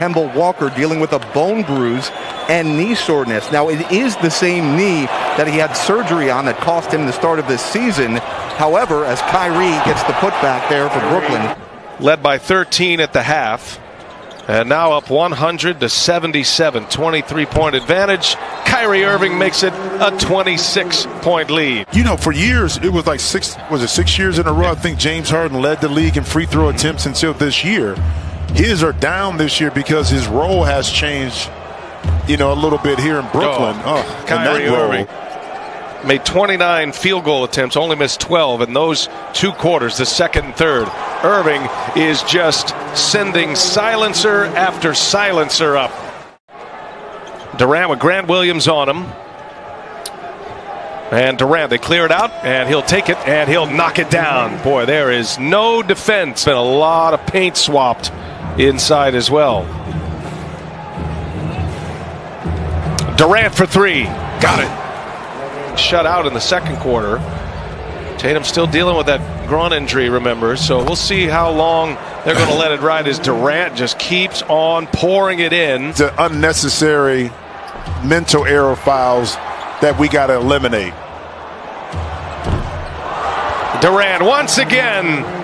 Kemba Walker dealing with a bone bruise and knee soreness. Now, it is the same knee that he had surgery on that cost him the start of this season. However, as Kyrie gets the putback there for Brooklyn. Led by 13 at the half. And now up 100 to 77, 23 point advantage. Kyrie Irving makes it a 26 point lead. You know, for years it was like six was it six years in a row? I think James Harden led the league in free throw attempts until this year. His are down this year because his role has changed. You know, a little bit here in oh, Brooklyn. Oh, oh Kyrie Irving made 29 field goal attempts, only missed 12 in those two quarters, the second and third. Irving is just sending silencer after silencer up. Durant with Grant Williams on him. And Durant, they clear it out, and he'll take it, and he'll knock it down. Boy, there is no defense. Been a lot of paint swapped inside as well. Durant for three. Got it shut out in the second quarter. Tatum still dealing with that groin injury, remember. So we'll see how long they're going to let it ride as Durant just keeps on pouring it in. The unnecessary mental error fouls that we got to eliminate. Durant once again